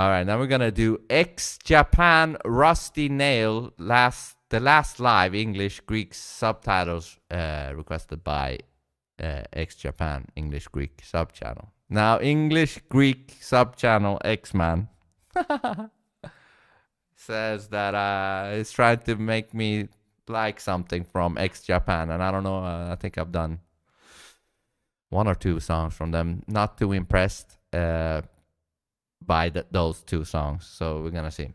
All right, now we're gonna do X Japan Rusty Nail last the last live English Greek subtitles uh, requested by uh, X Japan English Greek sub channel. Now English Greek sub channel X Man says that uh, he's trying to make me like something from X Japan, and I don't know. Uh, I think I've done one or two songs from them. Not too impressed. Uh, by the, those two songs. So we're gonna see.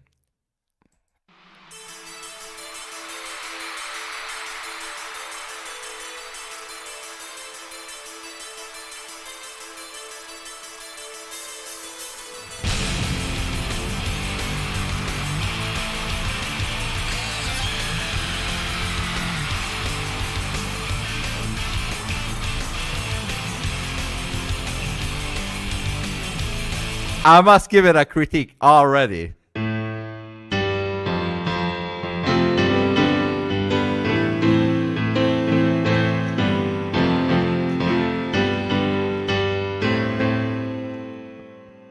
I must give it a critique already.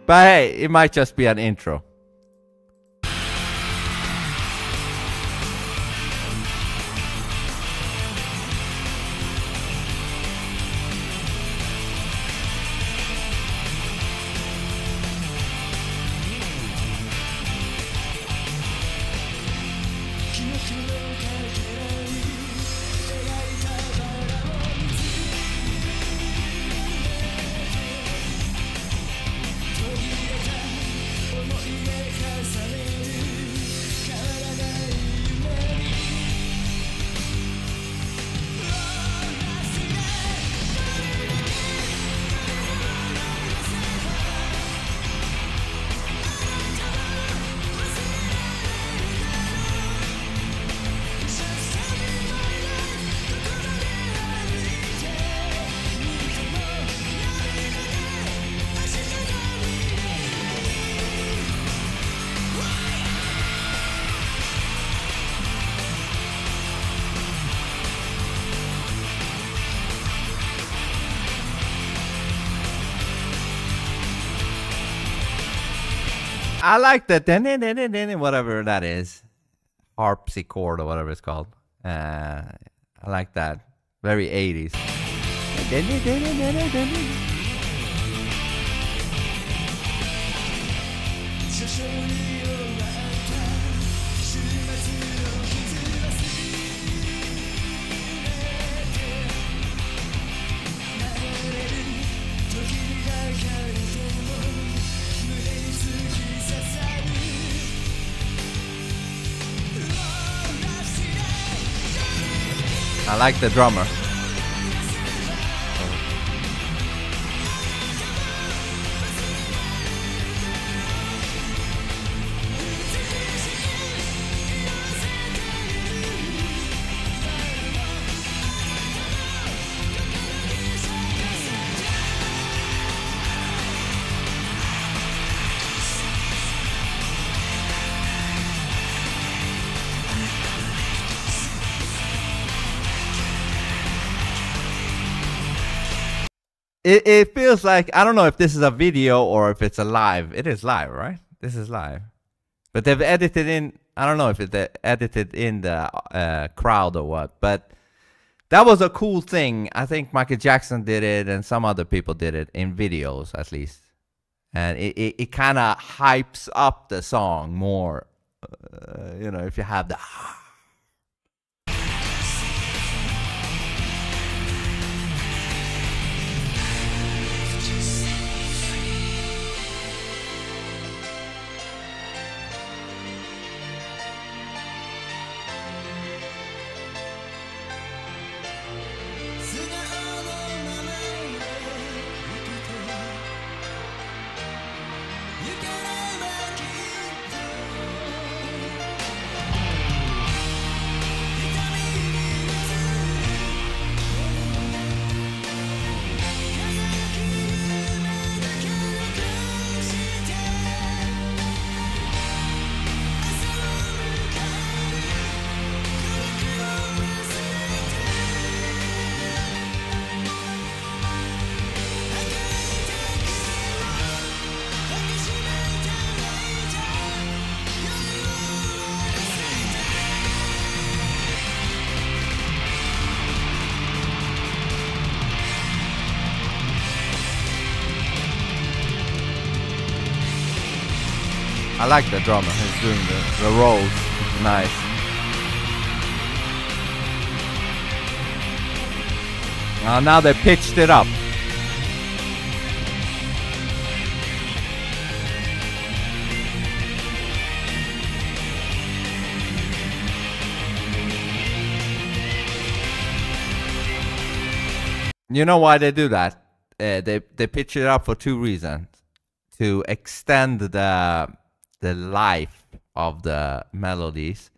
But hey, it might just be an intro. I like that. Whatever that is. Harpsichord or whatever it's called. Uh, I like that. Very 80s. I like the drummer. It, it feels like I don't know if this is a video or if it's a live. It is live, right? This is live, but they've edited in. I don't know if it's edited in the uh, crowd or what, but that was a cool thing. I think Michael Jackson did it, and some other people did it in videos at least, and it it, it kind of hypes up the song more. Uh, you know, if you have the You I like the drummer. He's doing the, the rolls. Nice. Uh, now they pitched it up. You know why they do that? Uh, they they pitch it up for two reasons: to extend the the life of the melodies,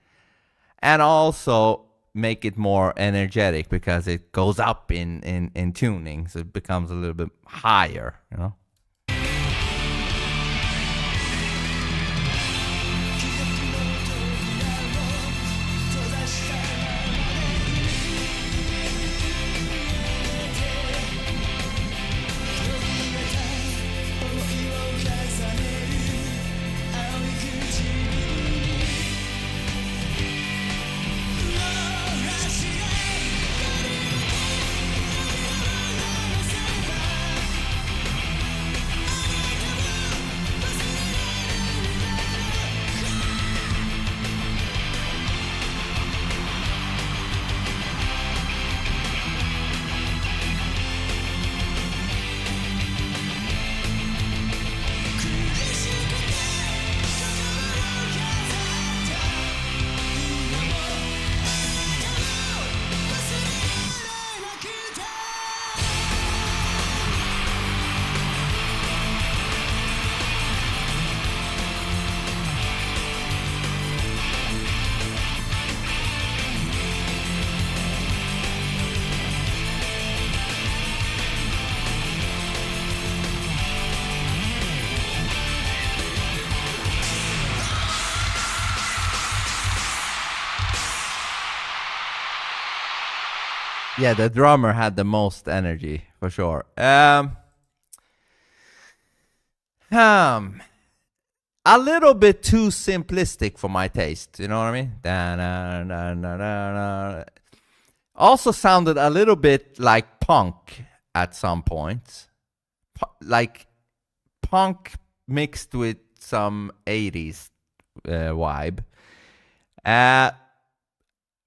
and also make it more energetic because it goes up in in in tuning, so it becomes a little bit higher. You know. Yeah, the drummer had the most energy for sure. Um, um, a little bit too simplistic for my taste. You know what I mean? Da. Also sounded a little bit like punk at some points, Pu- like punk mixed with some '80s uh, vibe. Uh,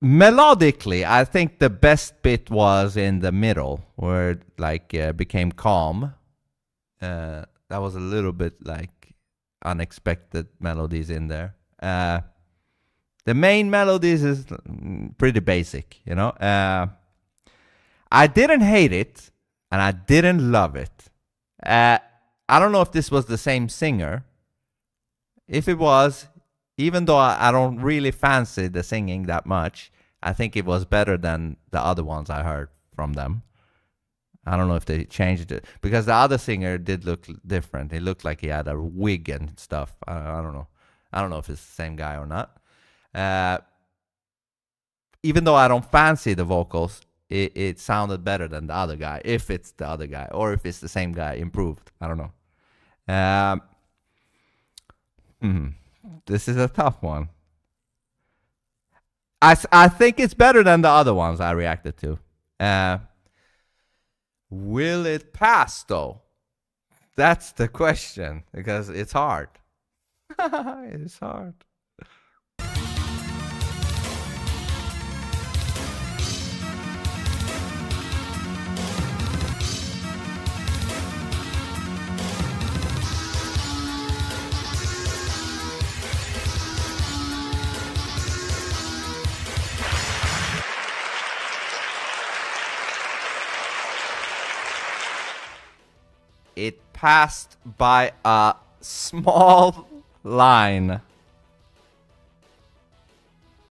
melodically, I think the best bit was in the middle, where it like uh, became calm. Uh, that was a little bit like unexpected melodies in there. Uh, the main melodies is mm, pretty basic, you know. Uh, I didn't hate it, and I didn't love it. Uh, I don't know if this was the same singer. If it was, even though I, I don't really fancy the singing that much, I think it was better than the other ones I heard from them. I don't know if they changed it because the other singer did look different. He looked like he had a wig and stuff. I, I don't know. I don't know if it's the same guy or not. Uh, even though I don't fancy the vocals, it, it sounded better than the other guy. If it's the other guy or if it's the same guy improved, I don't know. Um, hmm. This is a tough one. I, I think it's better than the other ones I reacted to. Uh, will it pass though? That's the question because it's hard. it's hard. Passed by a small line.